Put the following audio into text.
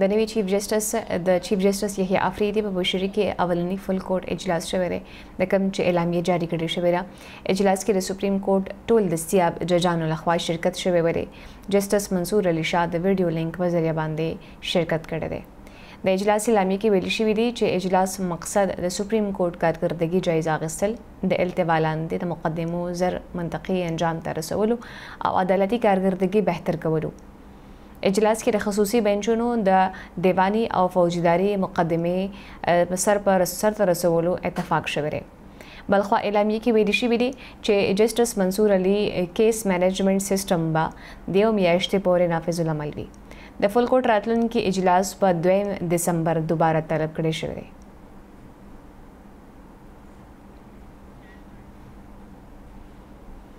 د نوي چیف جسټس د چیف جسټس یحیی افریدي په مشرۍ کې اولنی فل کورټ اجلاس شوی دی د کوم چې اعلامیه جاری کړې شوې ده اجلاس کې د سپریم کورټ ټول دستیاب ججانو لخوا شرکت شوی و دی جسټس منصور علي شاه د ویډیو لینک په ذریعه باندې شرکت کړی دی د اجلاس اعلامیه کې ویل شوی دی چې اجلاس مقصد د سپریم کورټ کارکردګي جایزه اخیستل د التوا لاندې د مقدمو زر منطقي انجام ته رسولو او عدالتي کارکردګي بهتر کولو اجلاس کې د خصوصي بنچونو د دیوانی او فوجداري مقدمې سر پر سر ته رسولو اتفاق شوی دی بلخوا اعلامیه کې ویل شوي دي چې جسټس منصور علي کیس مینجمنټ سیستم به د یو میاشتې پورې نافذ العمل وي د فلکوټ راتلونکي اجلاس په دویم دسمبر دوباره طلب کړی شوی دی